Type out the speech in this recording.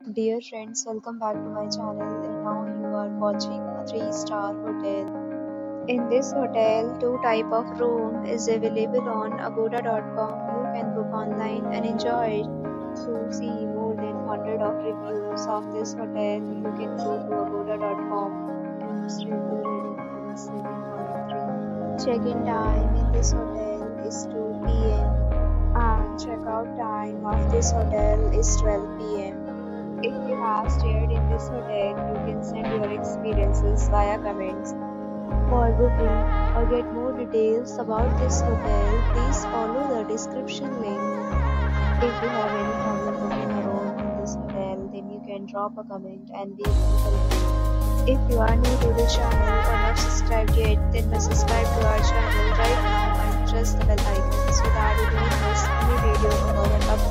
Dear friends, welcome back to my channel now you are watching a 3-star hotel. In this hotel, two type of room is available on agoda.com. You can book online and enjoy it. To see more than 100 of reviews of this hotel, you can go to agoda.com rating is 7.3. Check-in time in this hotel is 2 p.m. and check-out time of this hotel is 12 p.m. If you have stayed in this hotel, you can send your experiences via comments. For booking or get more details about this hotel, please follow the description link. If you have any problem booking a room in this hotel, then you can drop a comment and we will help you. If you are new to the channel or not subscribed yet, then subscribe to our channel right now and press the bell icon so that you don't miss any video upcoming hotel.